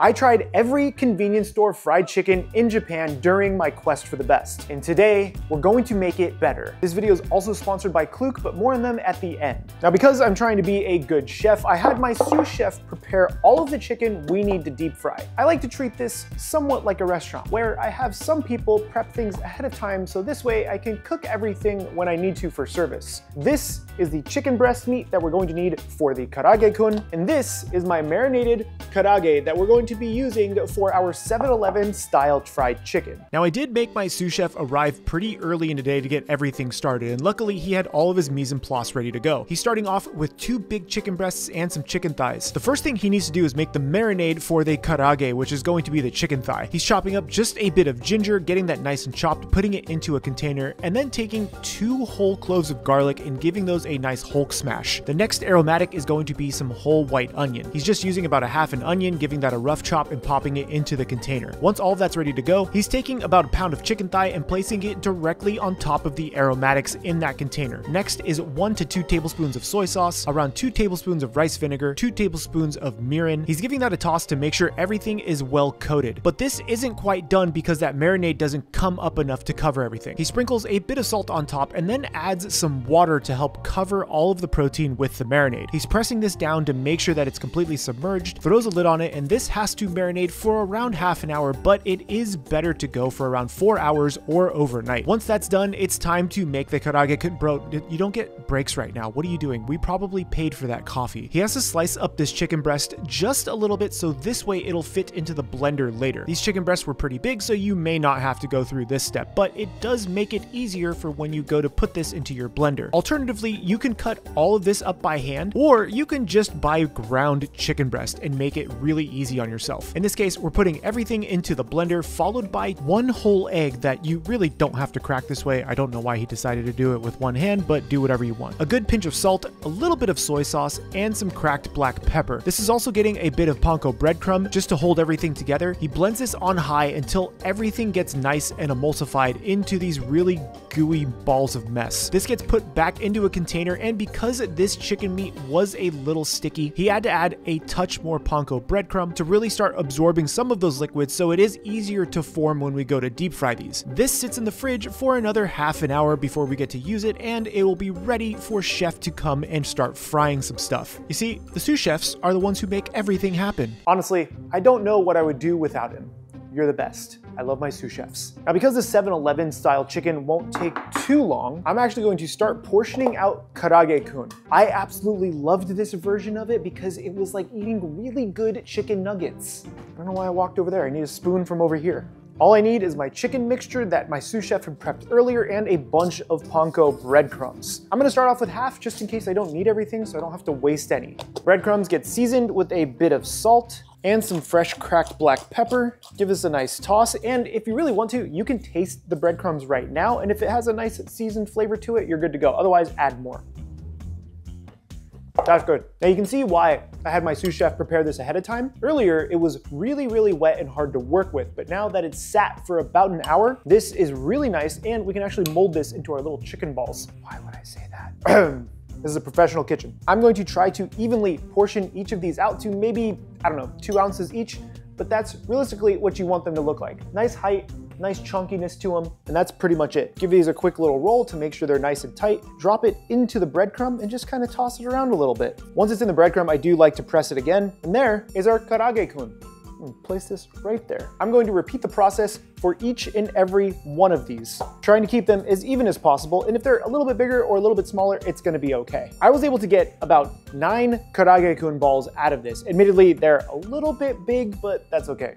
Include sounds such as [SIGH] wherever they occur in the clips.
I tried every convenience store fried chicken in Japan during my quest for the best, and today we're going to make it better. This video is also sponsored by Klook, but more on them at the end. Now because I'm trying to be a good chef, I had my sous chef prepare all of the chicken we need to deep fry. I like to treat this somewhat like a restaurant, where I have some people prep things ahead of time so this way I can cook everything when I need to for service. This is the chicken breast meat that we're going to need for the karaage-kun, and this is my marinated karaage that we're going to be using for our 7-Eleven style fried chicken. Now I did make my sous chef arrive pretty early in the day to get everything started, and luckily he had all of his mise en place ready to go. He's starting off with two big chicken breasts and some chicken thighs. The first thing he needs to do is make the marinade for the karaage, which is going to be the chicken thigh. He's chopping up just a bit of ginger, getting that nice and chopped, putting it into a container, and then taking two whole cloves of garlic and giving those a nice Hulk smash. The next aromatic is going to be some whole white onion. He's just using about a half an onion, giving that a rough chop and popping it into the container. Once all of that's ready to go, he's taking about a pound of chicken thigh and placing it directly on top of the aromatics in that container. Next is one to two tablespoons of soy sauce, around two tablespoons of rice vinegar, two tablespoons of mirin. He's giving that a toss to make sure everything is well coated. But this isn't quite done because that marinade doesn't come up enough to cover everything. He sprinkles a bit of salt on top and then adds some water to help cover all of the protein with the marinade. He's pressing this down to make sure that it's completely submerged, throws a lid on it, and this has to marinate for around half an hour, but it is better to go for around four hours or overnight. Once that's done, it's time to make the karaage. Bro, you don't get breaks right now. What are you doing? We probably paid for that coffee. He has to slice up this chicken breast just a little bit so this way it'll fit into the blender later. These chicken breasts were pretty big, so you may not have to go through this step, but it does make it easier for when you go to put this into your blender. Alternatively, you can cut all of this up by hand, or you can just buy ground chicken breast and make it really easy on yourself. In this case, we're putting everything into the blender, followed by one whole egg that you really don't have to crack this way. I don't know why he decided to do it with one hand, but do whatever you want. A good pinch of salt, a little bit of soy sauce, and some cracked black pepper. This is also getting a bit of panko breadcrumb just to hold everything together. He blends this on high until everything gets nice and emulsified into these really gooey balls of mess. This gets put back into a container, and because this chicken meat was a little sticky, he had to add a touch more panko breadcrumb to really start absorbing some of those liquids so it is easier to form when we go to deep fry these. This sits in the fridge for another half an hour before we get to use it, and it will be ready for chef to come and start frying some stuff. You see, the sous chefs are the ones who make everything happen. Honestly, I don't know what I would do without him. You're the best. I love my sous chefs. Now, because the 7-Eleven style chicken won't take too long, I'm actually going to start portioning out karaage-kun. I absolutely loved this version of it because it was like eating really good chicken nuggets. I don't know why I walked over there. I need a spoon from over here. All I need is my chicken mixture that my sous chef had prepped earlier and a bunch of panko breadcrumbs. I'm gonna start off with half just in case I don't need everything so I don't have to waste any. Breadcrumbs get seasoned with a bit of salt, and some fresh cracked black pepper. Give this a nice toss, and if you really want to, you can taste the breadcrumbs right now, and if it has a nice seasoned flavor to it, you're good to go. Otherwise, add more. That's good. Now you can see why I had my sous chef prepare this ahead of time. Earlier, it was really, really wet and hard to work with, but now that it's sat for about an hour, this is really nice, and we can actually mold this into our little chicken balls. Why would I say that? [CLEARS THROAT] This is a professional kitchen. I'm going to try to evenly portion each of these out to maybe, I don't know, two ounces each, but that's realistically what you want them to look like. Nice height, nice chunkiness to them, and that's pretty much it. Give these a quick little roll to make sure they're nice and tight, drop it into the breadcrumb, and just kind of toss it around a little bit. Once it's in the breadcrumb, I do like to press it again, and there is our karaage-kun place this right there. I'm going to repeat the process for each and every one of these, trying to keep them as even as possible. And if they're a little bit bigger or a little bit smaller, it's gonna be okay. I was able to get about nine karaage-kun balls out of this. Admittedly, they're a little bit big, but that's okay.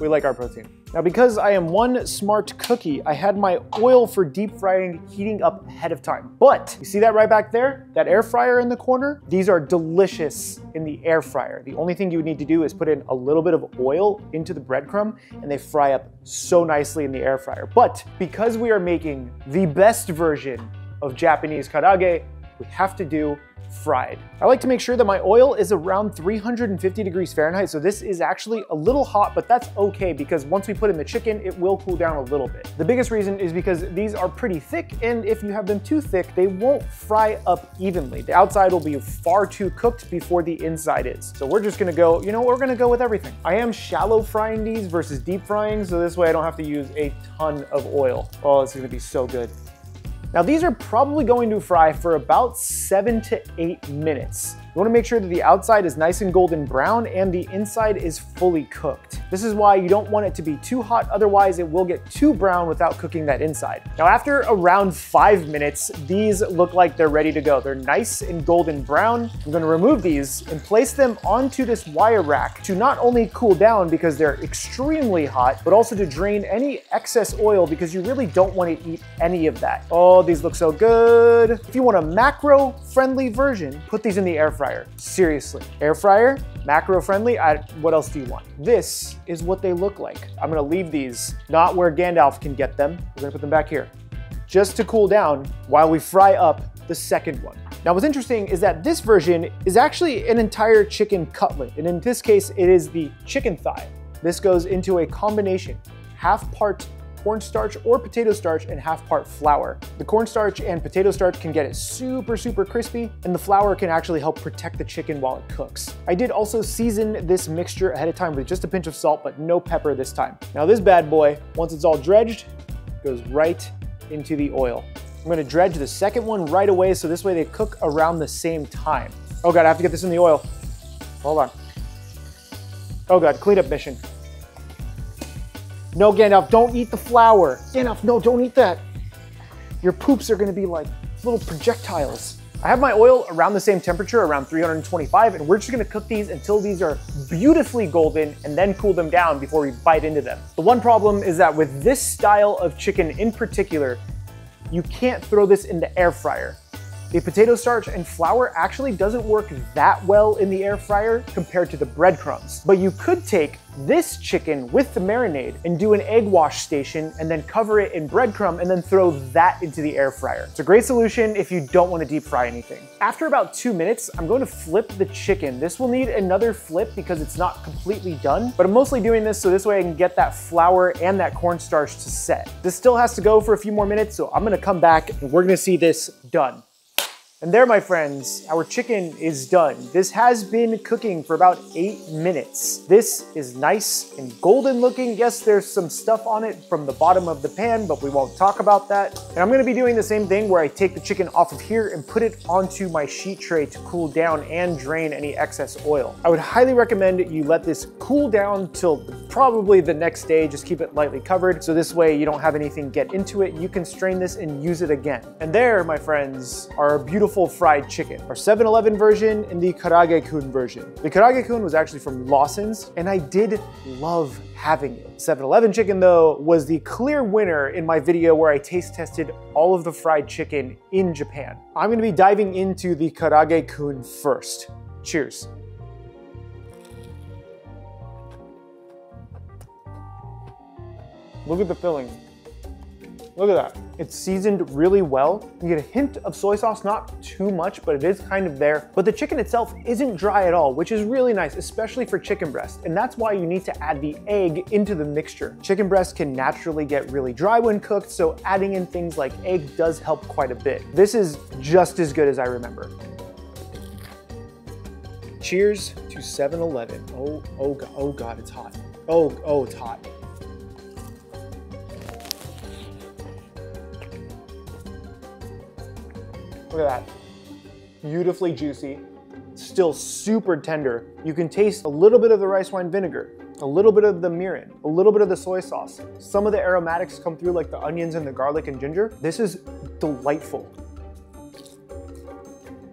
We like our protein. Now because I am one smart cookie, I had my oil for deep frying heating up ahead of time. But you see that right back there? That air fryer in the corner? These are delicious in the air fryer. The only thing you would need to do is put in a little bit of oil into the breadcrumb and they fry up so nicely in the air fryer. But because we are making the best version of Japanese karaage, we have to do fried. I like to make sure that my oil is around 350 degrees Fahrenheit, so this is actually a little hot, but that's okay because once we put in the chicken, it will cool down a little bit. The biggest reason is because these are pretty thick, and if you have them too thick, they won't fry up evenly. The outside will be far too cooked before the inside is. So we're just gonna go, you know, we're gonna go with everything. I am shallow frying these versus deep frying, so this way I don't have to use a ton of oil. Oh, it's gonna be so good. Now these are probably going to fry for about seven to eight minutes. You wanna make sure that the outside is nice and golden brown and the inside is fully cooked. This is why you don't want it to be too hot, otherwise it will get too brown without cooking that inside. Now after around five minutes, these look like they're ready to go. They're nice and golden brown. I'm gonna remove these and place them onto this wire rack to not only cool down because they're extremely hot, but also to drain any excess oil because you really don't wanna eat any of that. Oh, these look so good. If you want a macro friendly version, put these in the air fryer. Seriously. Air fryer, macro friendly, I, what else do you want? This is what they look like. I'm gonna leave these not where Gandalf can get them. We're gonna put them back here just to cool down while we fry up the second one. Now what's interesting is that this version is actually an entire chicken cutlet, and in this case it is the chicken thigh. This goes into a combination, half part cornstarch or potato starch and half part flour. The cornstarch and potato starch can get it super, super crispy, and the flour can actually help protect the chicken while it cooks. I did also season this mixture ahead of time with just a pinch of salt, but no pepper this time. Now this bad boy, once it's all dredged, goes right into the oil. I'm gonna dredge the second one right away so this way they cook around the same time. Oh God, I have to get this in the oil. Hold on. Oh God, cleanup mission. No, Gandalf, don't eat the flour. Gandalf, no, don't eat that. Your poops are gonna be like little projectiles. I have my oil around the same temperature, around 325, and we're just gonna cook these until these are beautifully golden and then cool them down before we bite into them. The one problem is that with this style of chicken in particular, you can't throw this in the air fryer. The potato starch and flour actually doesn't work that well in the air fryer compared to the breadcrumbs. But you could take this chicken with the marinade and do an egg wash station and then cover it in breadcrumb and then throw that into the air fryer. It's a great solution if you don't want to deep fry anything. After about two minutes, I'm going to flip the chicken. This will need another flip because it's not completely done, but I'm mostly doing this so this way I can get that flour and that cornstarch to set. This still has to go for a few more minutes, so I'm gonna come back and we're gonna see this done. And there, my friends, our chicken is done. This has been cooking for about eight minutes. This is nice and golden looking. Yes, there's some stuff on it from the bottom of the pan, but we won't talk about that. And I'm gonna be doing the same thing where I take the chicken off of here and put it onto my sheet tray to cool down and drain any excess oil. I would highly recommend you let this cool down till probably the next day. Just keep it lightly covered. So this way you don't have anything get into it. You can strain this and use it again. And there, my friends, are our beautiful fried chicken, our 7-Eleven version and the Karaage Kun version. The Karaage Kun was actually from Lawson's, and I did love having it. 7-Eleven chicken, though, was the clear winner in my video where I taste tested all of the fried chicken in Japan. I'm gonna be diving into the Karaage Kun first. Cheers. Look at the filling. Look at that. It's seasoned really well. You get a hint of soy sauce, not too much, but it is kind of there. But the chicken itself isn't dry at all, which is really nice, especially for chicken breast. And that's why you need to add the egg into the mixture. Chicken breast can naturally get really dry when cooked, so adding in things like egg does help quite a bit. This is just as good as I remember. Cheers to 7-Eleven. Oh, oh, God, oh God, it's hot. Oh, oh, it's hot. Look at that. Beautifully juicy, still super tender. You can taste a little bit of the rice wine vinegar, a little bit of the mirin, a little bit of the soy sauce. Some of the aromatics come through like the onions and the garlic and ginger. This is delightful.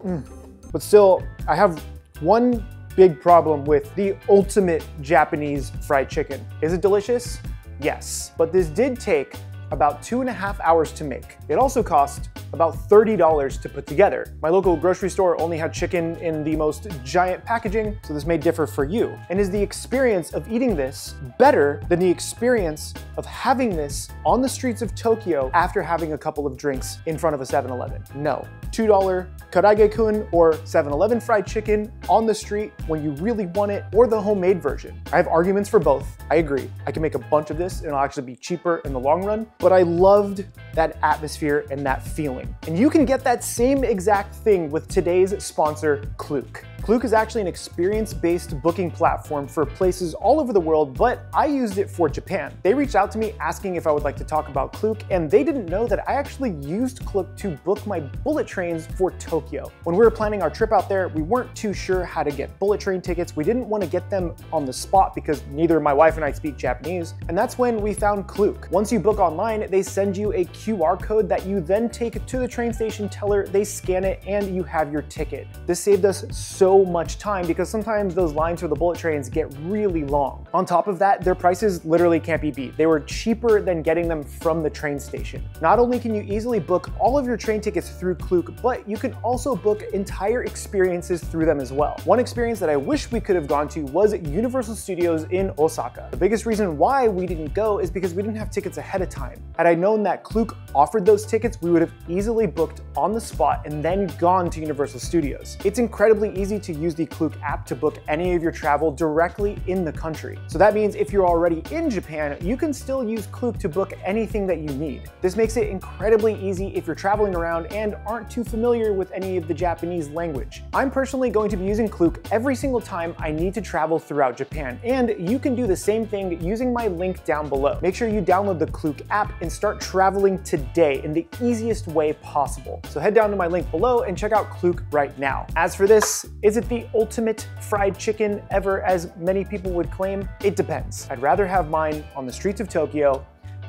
Mm. But still, I have one big problem with the ultimate Japanese fried chicken. Is it delicious? Yes. But this did take about two and a half hours to make. It also cost about $30 to put together. My local grocery store only had chicken in the most giant packaging, so this may differ for you. And is the experience of eating this better than the experience of having this on the streets of Tokyo after having a couple of drinks in front of a 7-Eleven? No. $2 karaage-kun or 7-Eleven fried chicken on the street when you really want it, or the homemade version. I have arguments for both. I agree. I can make a bunch of this and it'll actually be cheaper in the long run, but I loved that atmosphere and that feeling. And you can get that same exact thing with today's sponsor, Klook. Klook is actually an experience-based booking platform for places all over the world, but I used it for Japan. They reached out to me asking if I would like to talk about Klook, and they didn't know that I actually used Klook to book my bullet trains for Tokyo. When we were planning our trip out there, we weren't too sure how to get bullet train tickets. We didn't want to get them on the spot because neither my wife and I speak Japanese, and that's when we found Klook. Once you book online, they send you a QR code that you then take to the train station teller, they scan it, and you have your ticket. This saved us so much time because sometimes those lines for the bullet trains get really long. On top of that, their prices literally can't be beat. They were cheaper than getting them from the train station. Not only can you easily book all of your train tickets through Klook, but you can also book entire experiences through them as well. One experience that I wish we could have gone to was Universal Studios in Osaka. The biggest reason why we didn't go is because we didn't have tickets ahead of time. Had I known that Klook offered those tickets, we would have easily booked on the spot and then gone to Universal Studios. It's incredibly easy to use the Klook app to book any of your travel directly in the country. So that means if you're already in Japan, you can still use Klook to book anything that you need. This makes it incredibly easy if you're traveling around and aren't too familiar with any of the Japanese language. I'm personally going to be using Klook every single time I need to travel throughout Japan, and you can do the same thing using my link down below. Make sure you download the Klook app and start traveling today in the easiest way possible. So head down to my link below and check out Klook right now. As for this, is it the ultimate fried chicken ever as many people would claim? It depends. I'd rather have mine on the streets of Tokyo,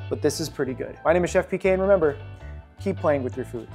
but this is pretty good. My name is Chef PK and remember, keep playing with your food.